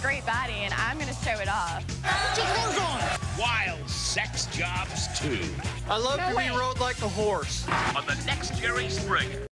great body, and I'm going to show it off. Wild sex jobs too. I love No to way. be rode like a horse. On the next Jerry Springer.